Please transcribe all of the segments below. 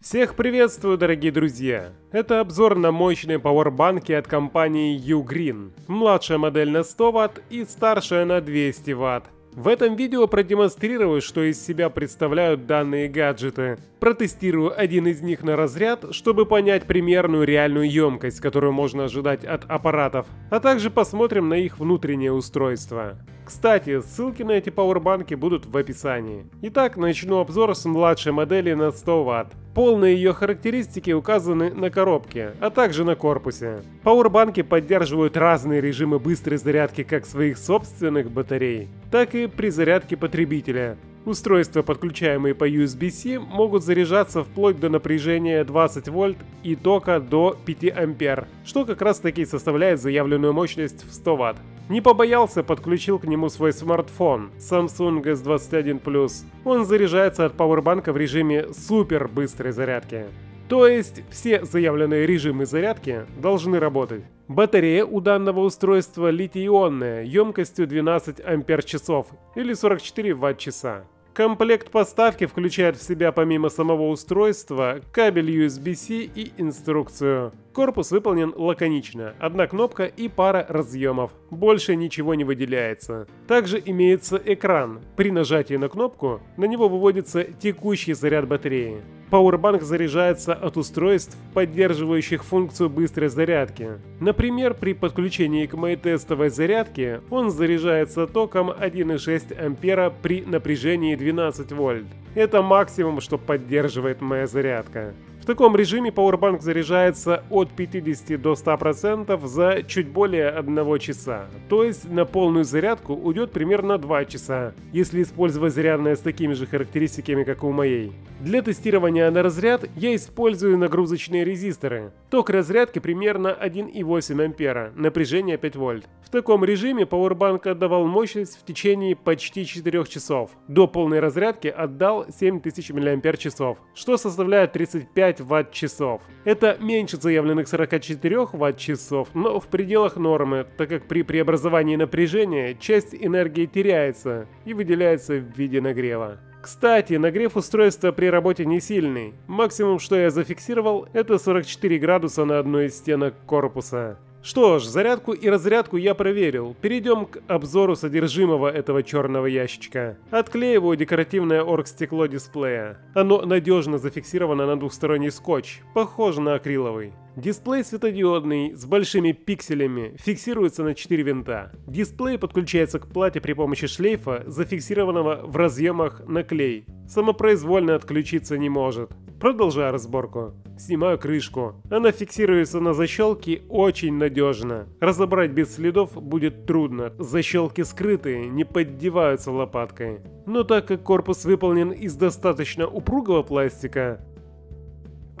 Всех приветствую, дорогие друзья! Это обзор на мощные пауэрбанки от компании Ugreen. Младшая модель на 100 Вт и старшая на 200 Вт. В этом видео продемонстрирую, что из себя представляют данные гаджеты. Протестирую один из них на разряд, чтобы понять примерную реальную емкость, которую можно ожидать от аппаратов, а также посмотрим на их внутреннее устройство. Кстати, ссылки на эти пауэрбанки будут в описании. Итак, начну обзор с младшей модели на 100 Вт. Полные ее характеристики указаны на коробке, а также на корпусе. Пауэрбанки поддерживают разные режимы быстрой зарядки как своих собственных батарей, так и при зарядке потребителя. Устройства, подключаемые по USB-C, могут заряжаться вплоть до напряжения 20 вольт и тока до 5 ампер, что как раз таки составляет заявленную мощность в 100 ватт. Не побоялся, подключил к нему свой смартфон Samsung S21 Plus. Он заряжается от пауэрбанка в режиме супер быстрой зарядки. То есть все заявленные режимы зарядки должны работать. Батарея у данного устройства литий-ионная, емкостью 12 ампер-часов или 44 ватт-часа. Комплект поставки включает в себя помимо самого устройства кабель USB-C и инструкцию. Корпус выполнен лаконично, одна кнопка и пара разъемов. Больше ничего не выделяется. Также имеется экран. При нажатии на кнопку на него выводится текущий заряд батареи. Powerbank заряжается от устройств, поддерживающих функцию быстрой зарядки. Например, при подключении к моей тестовой зарядке он заряжается током 1,6 ампера при напряжении 12 вольт. Это максимум, что поддерживает моя зарядка. В таком режиме Powerbank заряжается от 50 до 100% за чуть более 1 часа. То есть на полную зарядку уйдет примерно 2 часа, если использовать зарядное с такими же характеристиками, как у моей. Для тестирования на разряд я использую нагрузочные резисторы. Ток разрядки примерно 1,8 ампера, напряжение 5 вольт. В таком режиме Powerbank отдавал мощность в течение почти 4 часов. До полной разрядки отдал 7000 мАч, что составляет 35 ватт-часов. Это меньше заявленных 44 ватт-часов, но в пределах нормы, так как при преобразовании напряжения часть энергии теряется и выделяется в виде нагрева. Кстати, нагрев устройства при работе не сильный. Максимум, что я зафиксировал, это 44 градуса на одной из стенок корпуса. Что ж, зарядку и разрядку я проверил. Перейдем к обзору содержимого этого черного ящичка. Отклеиваю декоративное оргстекло дисплея. Оно надежно зафиксировано на двухсторонний скотч, похоже на акриловый. Дисплей светодиодный с большими пикселями фиксируется на 4 винта. Дисплей подключается к плате при помощи шлейфа, зафиксированного в разъемах на клей. Самопроизвольно отключиться не может. Продолжаю разборку. Снимаю крышку. Она фиксируется на защелке очень надежно. Разобрать без следов будет трудно. Защелки скрытые, не поддеваются лопаткой. Но так как корпус выполнен из достаточно упругого пластика,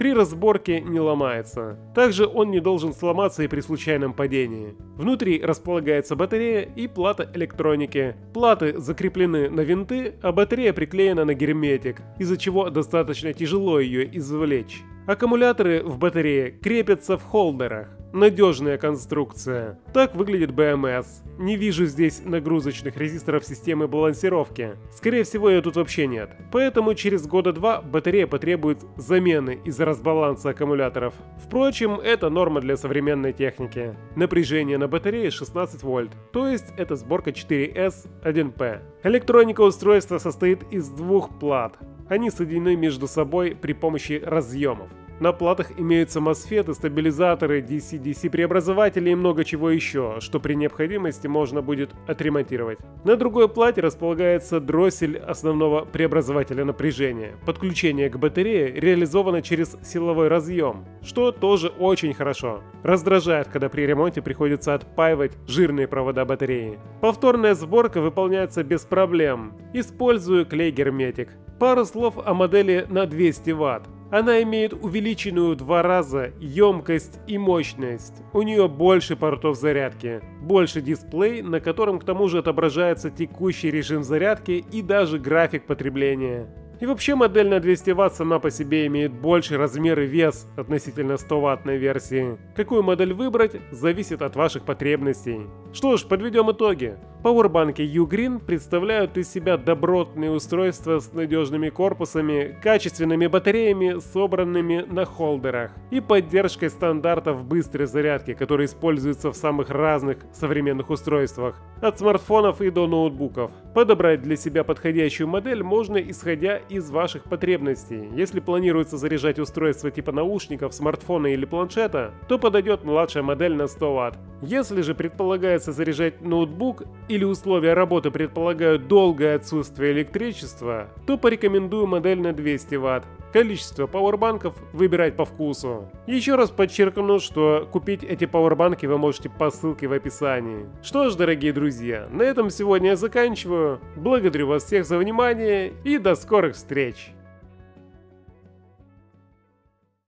при разборке не ломается. Также он не должен сломаться и при случайном падении. Внутри располагается батарея и плата электроники. Платы закреплены на винты, а батарея приклеена на герметик, из-за чего достаточно тяжело ее извлечь. Аккумуляторы в батарее крепятся в холдерах. Надежная конструкция. Так выглядит BMS. Не вижу здесь нагрузочных резисторов системы балансировки. Скорее всего ее тут вообще нет. Поэтому через года два батарея потребует замены из-за разбаланса аккумуляторов. Впрочем, это норма для современной техники. Напряжение на батарее 16 вольт, то есть это сборка 4S 1P. Электроника устройства состоит из двух плат. Они соединены между собой при помощи разъемов. На платах имеются мосфеты, стабилизаторы, DC-DC преобразователи и много чего еще, что при необходимости можно будет отремонтировать. На другой плате располагается дроссель основного преобразователя напряжения. Подключение к батарее реализовано через силовой разъем, что тоже очень хорошо. Раздражает, когда при ремонте приходится отпаивать жирные провода батареи. Повторная сборка выполняется без проблем. Использую клей-герметик. Пару слов о модели на 200 Вт. Она имеет увеличенную в два раза емкость и мощность. У нее больше портов зарядки, больше дисплей, на котором к тому же отображается текущий режим зарядки и даже график потребления. И вообще модель на 200 Вт сама по себе имеет больший размер и вес относительно 100 ваттной версии. Какую модель выбрать, зависит от ваших потребностей. Что ж, подведем итоги. Пауэрбанки Ugreen представляют из себя добротные устройства с надежными корпусами, качественными батареями, собранными на холдерах, и поддержкой стандартов быстрой зарядки, которые используются в самых разных современных устройствах, от смартфонов и до ноутбуков. Подобрать для себя подходящую модель можно исходя из ваших потребностей. Если планируется заряжать устройство типа наушников, смартфона или планшета, то подойдет младшая модель на 100 Вт. Если же предполагается заряжать ноутбук или условия работы предполагают долгое отсутствие электричества, то порекомендую модель на 200 Вт. Количество пауэрбанков выбирать по вкусу. Еще раз подчеркну, что купить эти пауэрбанки вы можете по ссылке в описании. Что ж, дорогие друзья, на этом сегодня я заканчиваю. Благодарю вас всех за внимание и до скорых встреч!